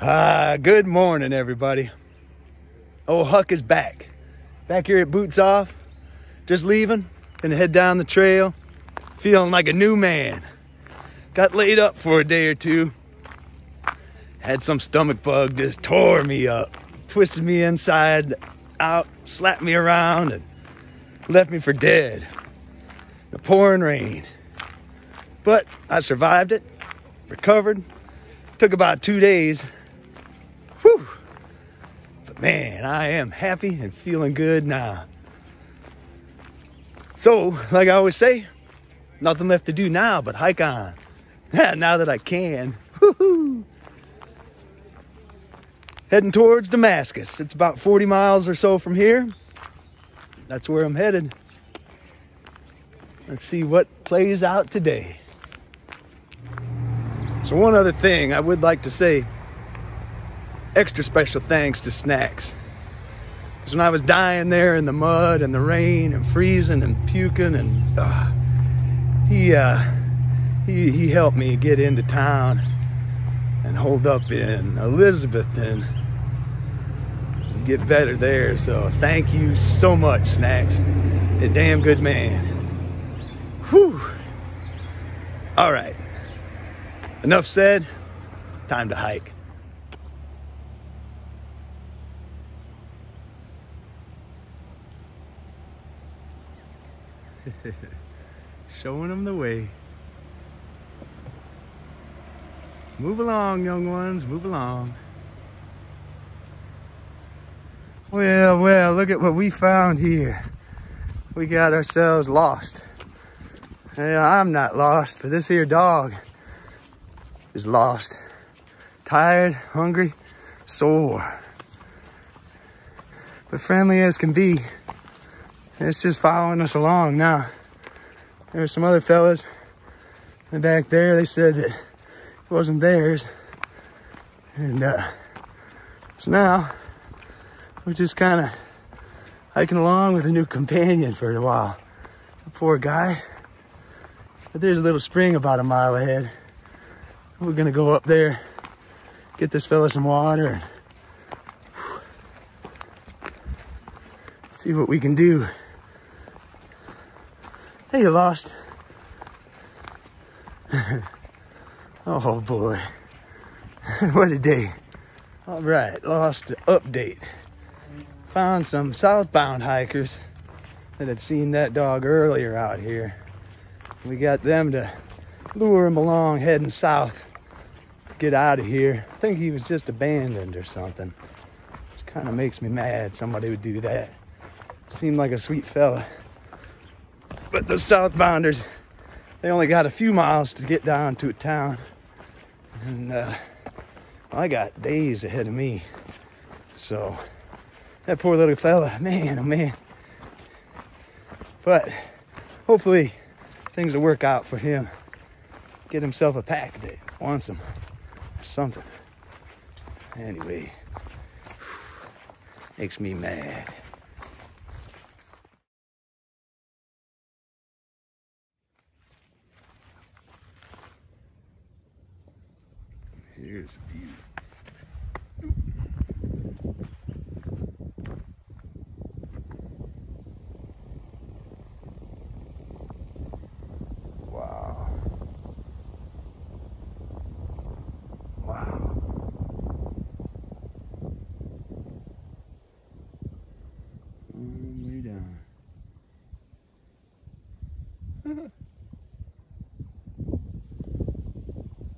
Ah, good morning, everybody. Old Huck is back. Back here at Boots Off. Just leaving. Gonna head down the trail. Feeling like a new man. Got laid up for a day or two. Had some stomach bug just tore me up. Twisted me inside out, slapped me around, and left me for dead. The pouring rain. But I survived it, recovered. Took about two days. But man, I am happy and feeling good now. So, like I always say, nothing left to do now but hike on. now that I can. Heading towards Damascus. It's about 40 miles or so from here. That's where I'm headed. Let's see what plays out today. So, one other thing I would like to say extra special thanks to Snacks. Because when I was dying there in the mud and the rain and freezing and puking, and uh, he, uh, he, he helped me get into town and hold up in Elizabethton and get better there. So, thank you so much, Snacks. A damn good man. Whew. All right. Enough said. Time to hike. Showing them the way. Move along, young ones, move along. Well, well, look at what we found here. We got ourselves lost. Yeah, I'm not lost, but this here dog is lost. Tired, hungry, sore. But friendly as can be. It's just following us along now. There's some other fellas in the back there. They said that it wasn't theirs. And uh, so now we're just kind of hiking along with a new companion for a while. Poor guy. But there's a little spring about a mile ahead. We're gonna go up there, get this fella some water, and see what we can do. Hey, you lost. oh boy. what a day. All right, lost update. Found some southbound hikers that had seen that dog earlier out here. We got them to lure him along heading south. Get out of here. I think he was just abandoned or something. Which kind of makes me mad somebody would do that. Seemed like a sweet fella. But the southbounders, they only got a few miles to get down to a town. And uh, I got days ahead of me. So that poor little fella, man, oh man. But hopefully things will work out for him. Get himself a pack that wants him or something. Anyway, makes me mad. Here's view.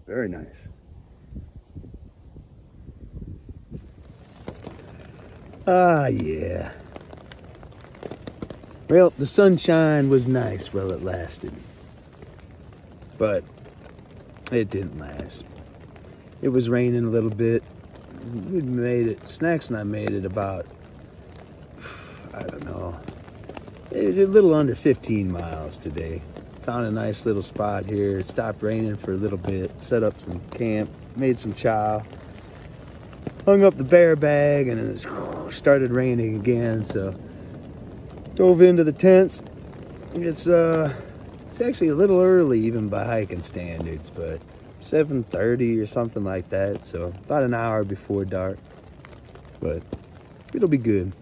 Very nice. Ah, yeah. Well, the sunshine was nice while it lasted. But it didn't last. It was raining a little bit. We made it, Snacks and I made it about, I don't know, a little under 15 miles today. Found a nice little spot here. It stopped raining for a little bit. Set up some camp, made some chow. Hung up the bear bag and it started raining again. So dove into the tents. It's uh, it's actually a little early even by hiking standards, but 7.30 or something like that. So about an hour before dark. But it'll be good.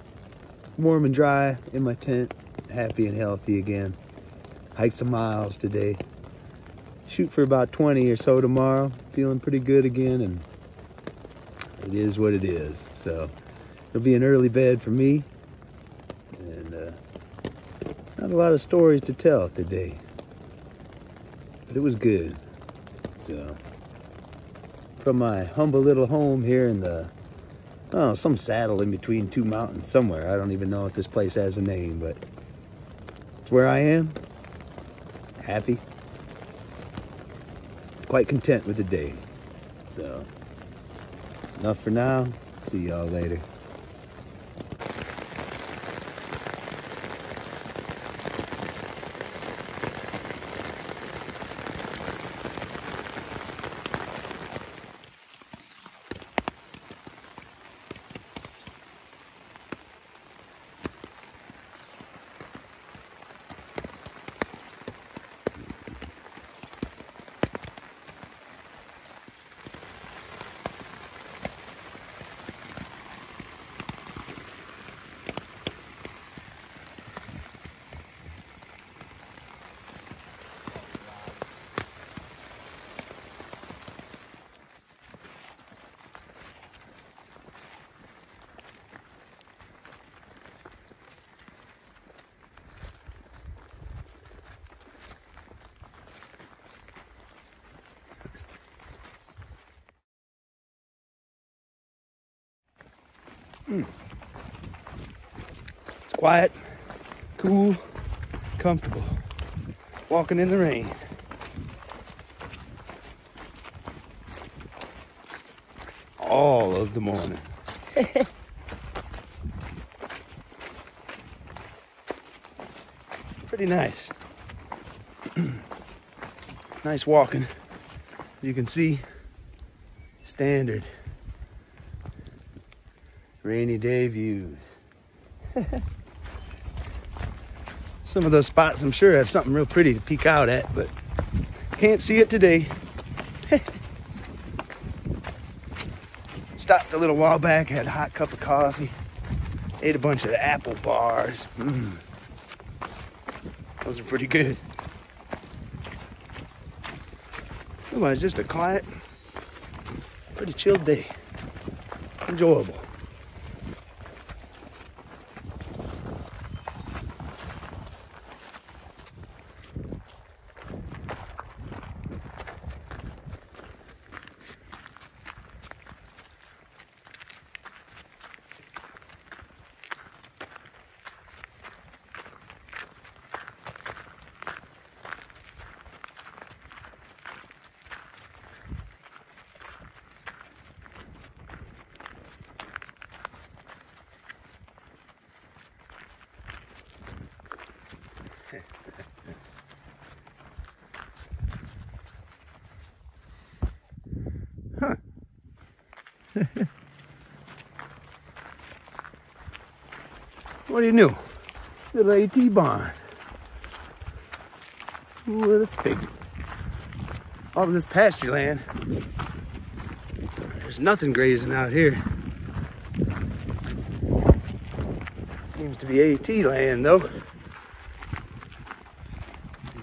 Warm and dry in my tent. Happy and healthy again. Hiked some miles today. Shoot for about 20 or so tomorrow. Feeling pretty good again and it is what it is. So it'll be an early bed for me. And uh, not a lot of stories to tell today. But it was good. So from my humble little home here in the oh some saddle in between two mountains somewhere. I don't even know if this place has a name, but it's where I am. Happy. Quite content with the day. So enough for now. See y'all later. It's quiet, cool, comfortable. Walking in the rain. All of the morning. Pretty nice. nice walking. You can see standard rainy day views. Some of those spots I'm sure have something real pretty to peek out at, but can't see it today. Stopped a little while back, had a hot cup of coffee, ate a bunch of apple bars. Mm. Those are pretty good. Otherwise, just a quiet, pretty chilled day. Enjoyable. what do you know? Little AT barn. What a figure. All of this pasture land. There's nothing grazing out here. Seems to be AT land though.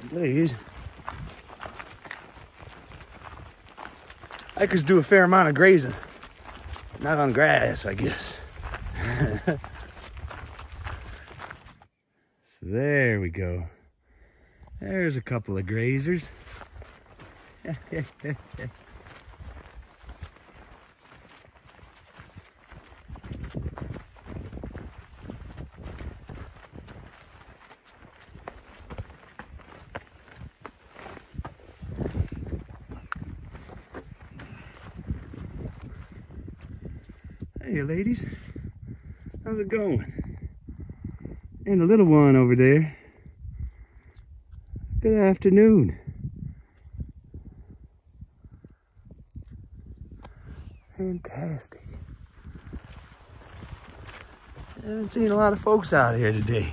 Please. Hikers do a fair amount of grazing. Not on grass, I guess. so there we go. There's a couple of grazers. ladies. How's it going? And a little one over there. Good afternoon. Fantastic. I haven't seen a lot of folks out here today.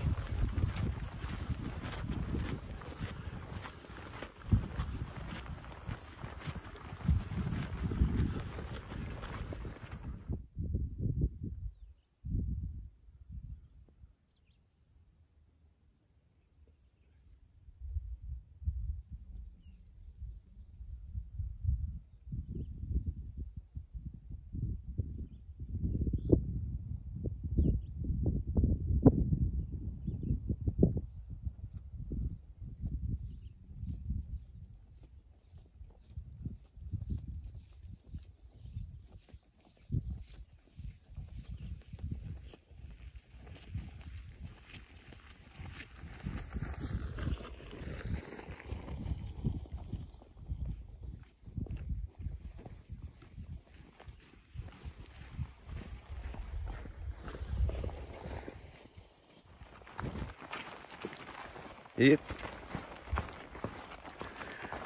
Yep.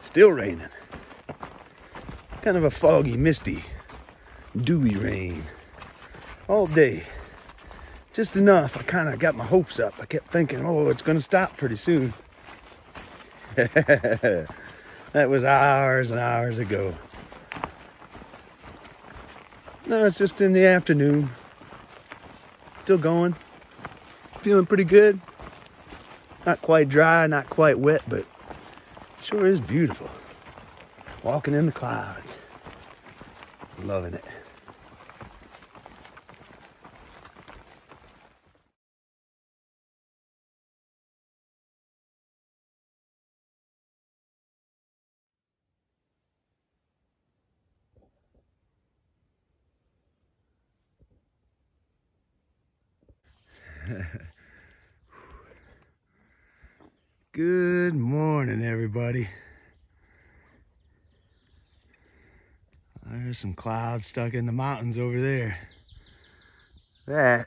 Still raining. Kind of a foggy, misty, dewy rain all day. Just enough. I kind of got my hopes up. I kept thinking, oh, it's going to stop pretty soon. that was hours and hours ago. No, it's just in the afternoon. Still going. Feeling pretty good. Not quite dry, not quite wet, but sure is beautiful. Walking in the clouds. Loving it. Good everybody. There's some clouds stuck in the mountains over there. That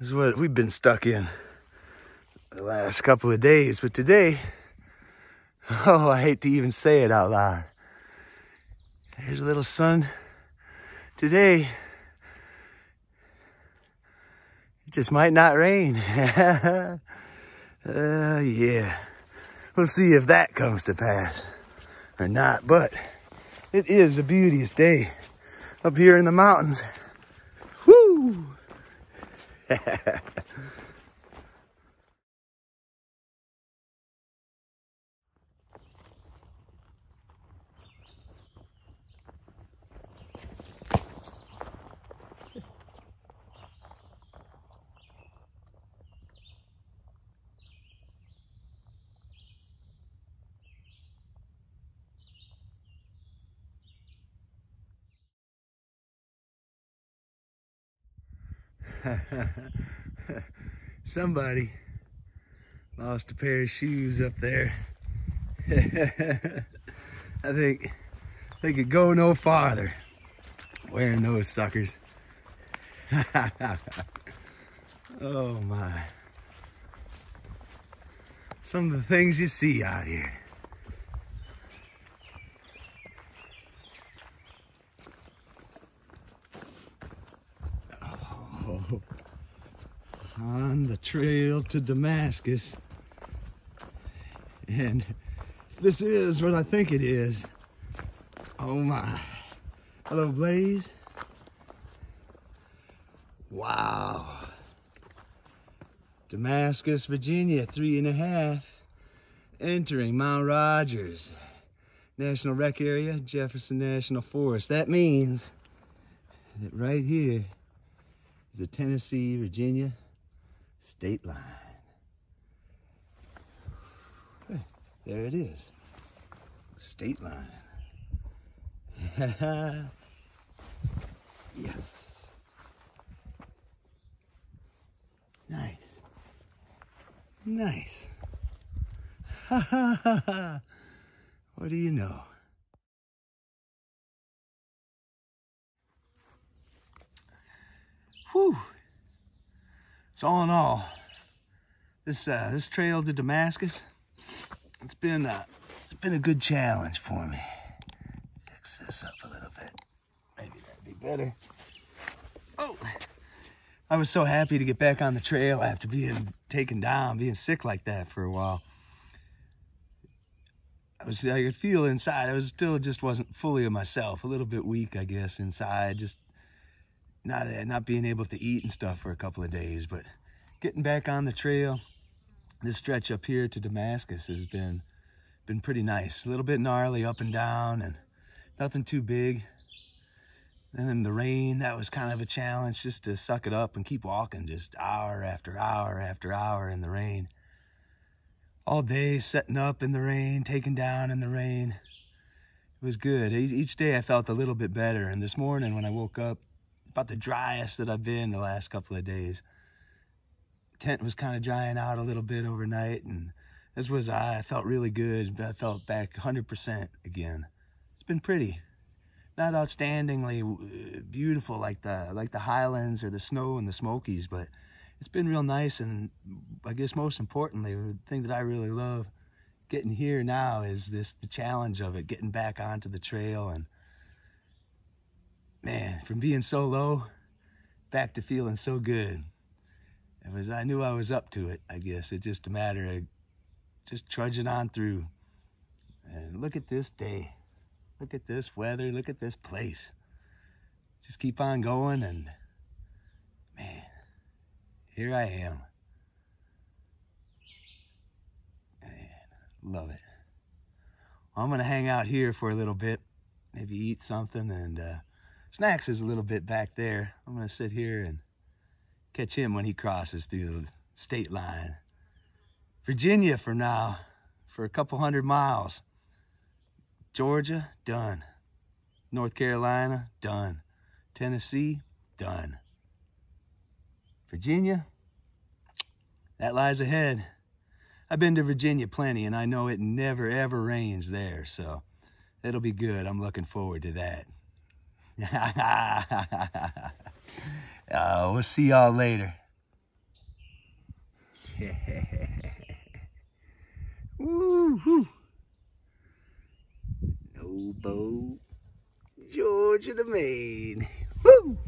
is what we've been stuck in the last couple of days. But today, oh, I hate to even say it out loud. There's a little sun. Today, it just might not rain. uh, yeah. We'll see if that comes to pass or not. But it is a beauteous day up here in the mountains. Woo! Somebody lost a pair of shoes up there. I think they could go no farther wearing those suckers. oh my. Some of the things you see out here. On the trail to Damascus. And this is what I think it is. Oh my. Hello, Blaze. Wow. Damascus, Virginia, three and a half. Entering Mount Rogers National Rec Area, Jefferson National Forest. That means that right here the Tennessee, Virginia state line. There it is. State line. yes. Nice. Nice. Ha ha ha ha. What do you know? Whew. So all in all, this uh, this trail to Damascus, it's been uh, it's been a good challenge for me. Fix this up a little bit. Maybe that'd be better. Oh, I was so happy to get back on the trail after being taken down, being sick like that for a while. I was I could feel inside. I was still just wasn't fully of myself, a little bit weak, I guess, inside. Just not uh, not being able to eat and stuff for a couple of days, but getting back on the trail, this stretch up here to Damascus has been been pretty nice. A little bit gnarly up and down and nothing too big. And then the rain, that was kind of a challenge just to suck it up and keep walking just hour after hour after hour in the rain. All day setting up in the rain, taking down in the rain. It was good. Each day I felt a little bit better. And this morning when I woke up, about the driest that I've been the last couple of days. Tent was kind of drying out a little bit overnight, and this was I I felt really good. I felt back 100% again. It's been pretty, not outstandingly beautiful like the like the Highlands or the snow and the Smokies, but it's been real nice. And I guess most importantly, the thing that I really love getting here now is this the challenge of it, getting back onto the trail and man, from being so low back to feeling so good. It was I knew I was up to it, I guess. It's just a matter of just trudging on through. And look at this day. Look at this weather. Look at this place. Just keep on going and man, here I am. Man, love it. I'm gonna hang out here for a little bit, maybe eat something and uh, Snacks is a little bit back there. I'm gonna sit here and catch him when he crosses through the state line. Virginia for now, for a couple hundred miles. Georgia, done. North Carolina, done. Tennessee, done. Virginia, that lies ahead. I've been to Virginia plenty and I know it never ever rains there, so it'll be good. I'm looking forward to that. uh, we'll see y'all later. Woo-hoo. NOBO. Georgia the Maine. Woo!